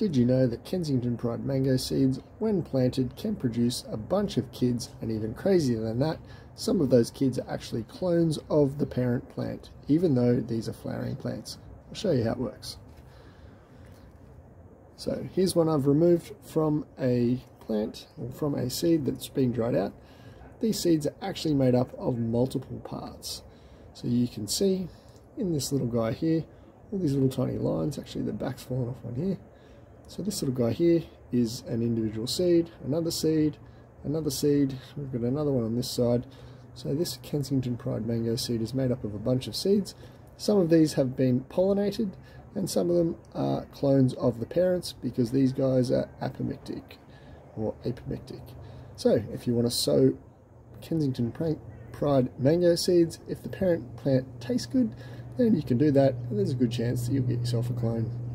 Did you know that Kensington Pride mango seeds, when planted, can produce a bunch of kids, and even crazier than that, some of those kids are actually clones of the parent plant, even though these are flowering plants. I'll show you how it works. So here's one I've removed from a plant, or from a seed that's been dried out. These seeds are actually made up of multiple parts. So you can see in this little guy here, all these little tiny lines, actually the back's fallen off one here, so this little guy here is an individual seed, another seed, another seed, we've got another one on this side. So this Kensington Pride mango seed is made up of a bunch of seeds. Some of these have been pollinated and some of them are clones of the parents because these guys are apomictic or apomictic. So if you want to sow Kensington Pride mango seeds, if the parent plant tastes good, then you can do that there's a good chance that you'll get yourself a clone.